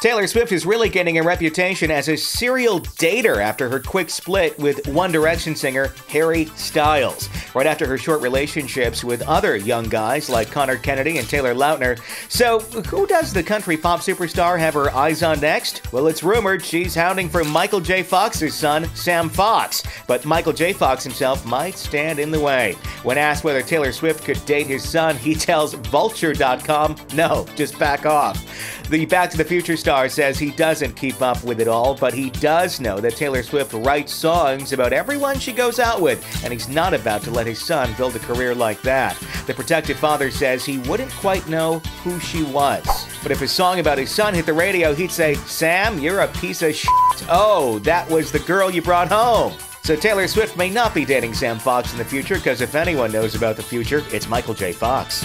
Taylor Swift is really getting a reputation as a serial dater after her quick split with One Direction singer Harry Styles. Right after her short relationships with other young guys like Conor Kennedy and Taylor Lautner. So, who does the country pop superstar have her eyes on next? Well, it's rumored she's hounding for Michael J. Fox's son, Sam Fox. But Michael J. Fox himself might stand in the way. When asked whether Taylor Swift could date his son, he tells Vulture.com, no, just back off. The Back to the Future star says he doesn't keep up with it all, but he does know that Taylor Swift writes songs about everyone she goes out with, and he's not about to let his son build a career like that. The protective father says he wouldn't quite know who she was. But if a song about his son hit the radio, he'd say, Sam, you're a piece of shit. Oh, that was the girl you brought home. So Taylor Swift may not be dating Sam Fox in the future, because if anyone knows about the future, it's Michael J. Fox.